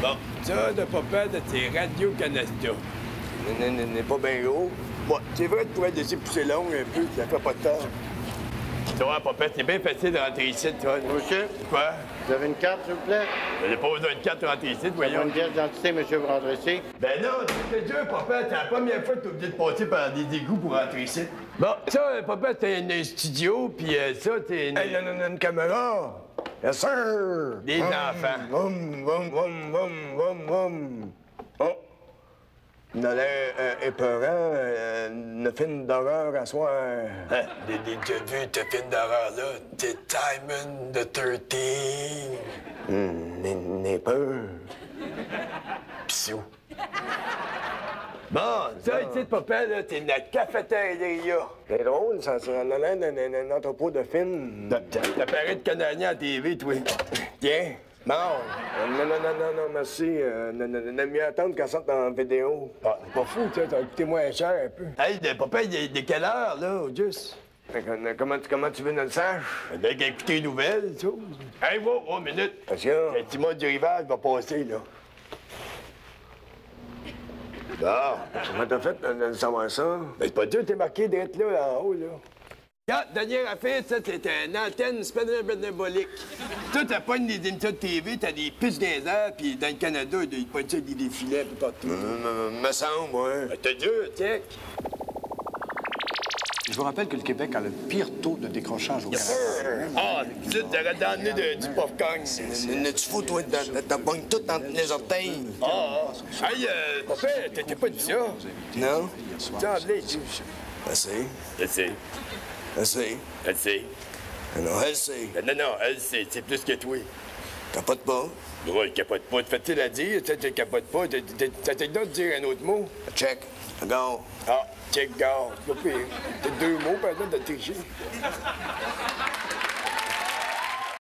Bon, ça, de papa, de tes Radio Canada. N'est pas bien gros. Bon, c'est vrai que tu pourrais laisser pousser long un peu, ça fait pas de temps. Tu vois, papa, c'est bien facile de rentrer ici, toi. Monsieur, Quoi? vous avez une carte, s'il vous plaît? J'ai pas besoin de carte pour rentrer ici, Vous voyons. une pièce d'identité, monsieur, pour rentrer ici? Ben non, c'est dur, papa. C'est la première fois que t'es obligé de passer par des égouts pour rentrer ici. Bon, ça, papa, c'est un studio, puis euh, ça, c'est une... Hey, non, non, non, une caméra! Yes, sir! Des Hum, enfants. Hum, hum, hum, hum, hum. Oh! Il a l'air euh, épeurant, euh, une film d'horreur à soir. Hein? Déjà vu ce film d'horreur-là. C'est Simon the 13. Hum, n'aie peur. Pissou. Bon, ça, ici, papa, là, c'est la cafétéria. C'est drôle, ça, d'un- d'un d'un entrepôt de films. T'as t'as parlé de Canadien à TV, toi. Tiens. Bon. Euh, Non, non, non, non, non, merci. Euh, non, non, non, mieux attendre qu'elle sorte en vidéo. Ah, C'est pas fou, tu sais, ça va coûter moins cher un peu. Hey, papa, il est de quelle heure, là, au juste? Euh, comment, tu- comment tu veux nous le sache? Dès qu'il a écouté les nouvelles, ça. Hey, wow, oh, minute. Attention. Le Timon du rivage va passer, là. Ah, comment t'as fait de, de savoir ça? Ben, c'est pas dur, t'es marqué d'être là, en haut, là. Regarde, dernière affaire, ça, c'est une antenne spénobolique. Toi, t'as pas des émissions de TV, t'as des pistes des airs, puis dans le Canada, ils pognent ça des un peu partout. Me, me semble, ouais. Ben, t'as dur, check. Je vous rappelle que le Québec a le pire taux de décrochage au Canada. Ah, tu t'aurais donné de, du popcorn. Ne-tu fous, toi, t'as pogné tout entre les orteils? Ah, ah. Hey, euh, papa, t'étais pas dit ça? Non? Tiens, allez, tu... Assez. Assez. sais. Non, assez. Non, non, elle, c'est c'est plus que toi. Capote pas. Ouais, capote pas. Facile à dire, tu sais, capote pas. T'as- te donne de dire un autre mot. Check. Regarde. Ah, check gare. C'est pas pire. T'as deux mots, par exemple, de tricher.